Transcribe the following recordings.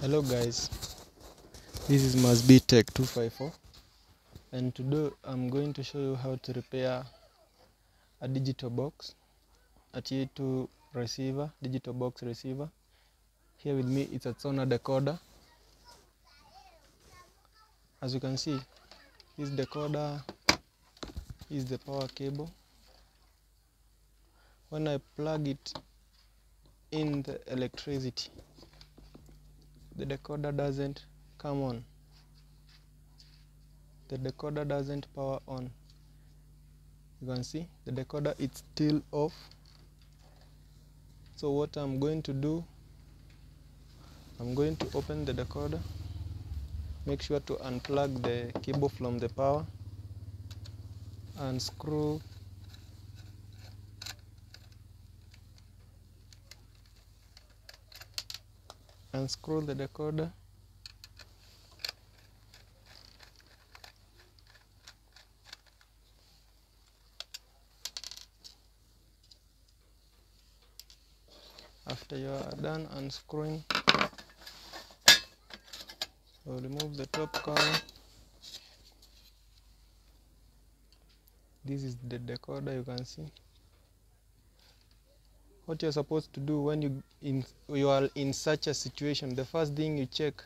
hello guys. This is Masbi Tech 254 and today I'm going to show you how to repair a digital box a T2 receiver digital box receiver. Here with me it's a Sona decoder. As you can see this decoder is the power cable. When I plug it in the electricity the decoder doesn't come on. The decoder doesn't power on. You can see the decoder is still off. So what I'm going to do I'm going to open the decoder make sure to unplug the cable from the power and screw unscrew the decoder. After you are done unscrewing so remove the top cover this is the decoder you can see what you're supposed to do when you in you are in such a situation. The first thing you check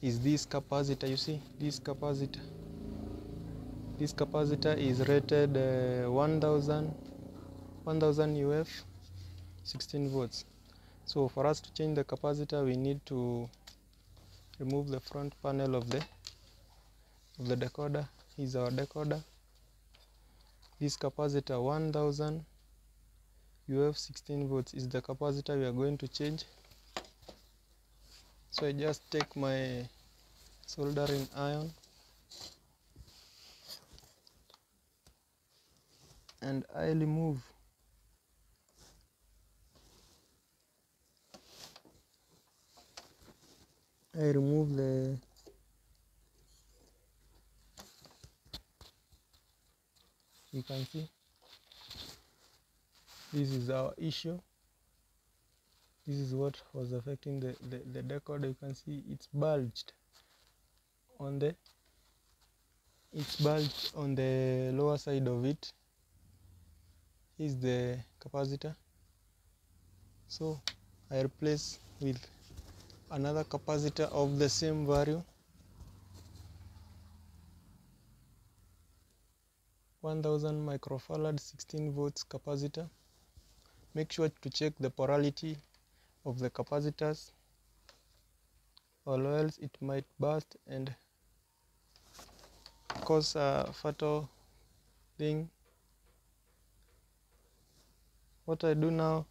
is this capacitor you see? This capacitor. This capacitor is rated uh, 1000 1000 uf 16 volts. So for us to change the capacitor we need to remove the front panel of the of the decoder. Is our decoder. This capacitor 1000 UF 16 volts is the capacitor we are going to change? So I just take my soldering iron and I remove I remove the you can see this is our issue. This is what was affecting the, the, the decoder. You can see it's bulged on the it's bulged on the lower side of it. Is the capacitor. So I replace with another capacitor of the same value. 1000 microfarad 16 volts capacitor make sure to check the polarity of the capacitors or else it might burst and cause a fatal thing what I do now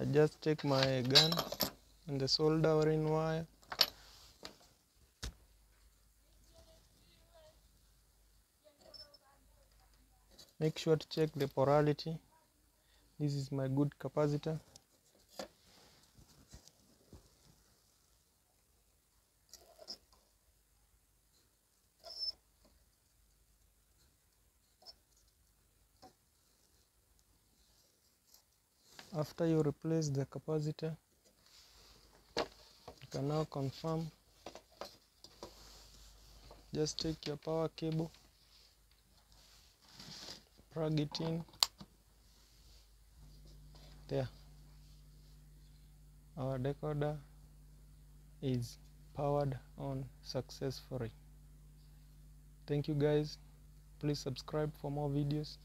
I just take my gun and the soldering wire. Make sure to check the polarity this is my good capacitor. After you replace the capacitor you can now confirm. Just take your power cable plug it in there. Our decoder is powered on successfully. Thank you guys. Please subscribe for more videos